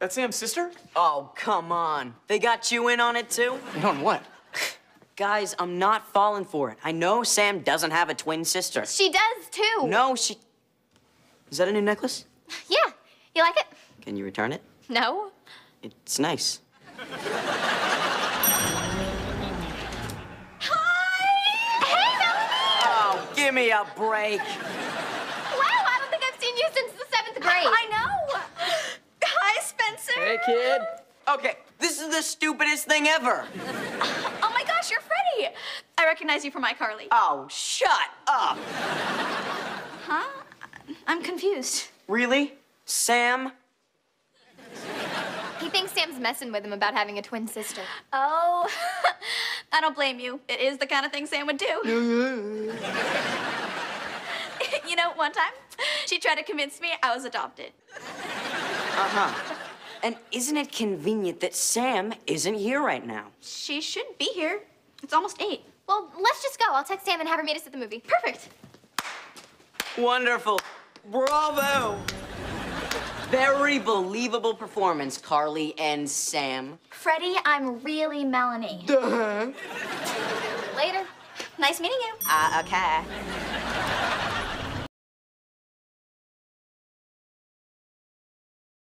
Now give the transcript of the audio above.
That's Sam's sister? Oh, come on. They got you in on it too? In on what? Guys, I'm not falling for it. I know Sam doesn't have a twin sister. She does too. No, she. Is that a new necklace? Yeah. You like it? Can you return it? No. It's nice. Hi. Hey, Melanie. Oh, give me a break. Wow, I don't think I've seen you since the seventh grade. I know. Hi, Spencer. Hey, kid. Okay, this is the stupidest thing ever. Oh my gosh, you're Freddie. I recognize you from iCarly. Oh, shut up. Huh? I'm confused. Really? Sam? He thinks Sam's messing with him about having a twin sister. Oh, I don't blame you. It is the kind of thing Sam would do. you know, one time, she tried to convince me I was adopted. Uh-huh. And isn't it convenient that Sam isn't here right now? She should be here. It's almost eight. Well, let's just go. I'll text Sam and have her meet us at the movie. Perfect. Wonderful. Bravo. Very believable performance, Carly and Sam. Freddie, I'm really Melanie. Later. Nice meeting you. Uh, okay.